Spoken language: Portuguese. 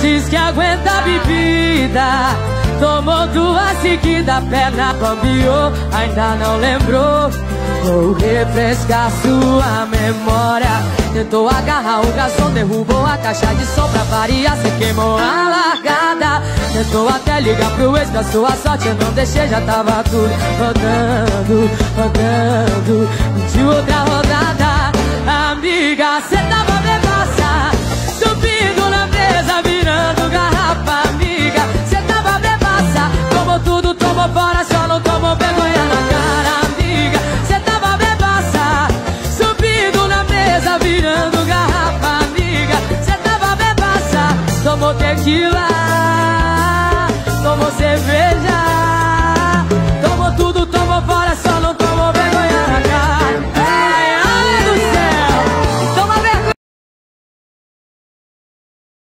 Diz que aguenta a bebida. Tomou duas seguidas, perna bambiou Ainda não lembrou. Vou refrescar sua memória. Tentou agarrar o garçom, derrubou a caixa de som pra variar Cê queimou a largada. Tentou até ligar pro ex da sua sorte Eu não deixei, já tava tudo rodando, rodando. De outra rodada Amiga, cê tequila Tomou cerveja